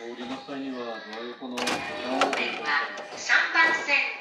降りの際にはどういうこの。3番線。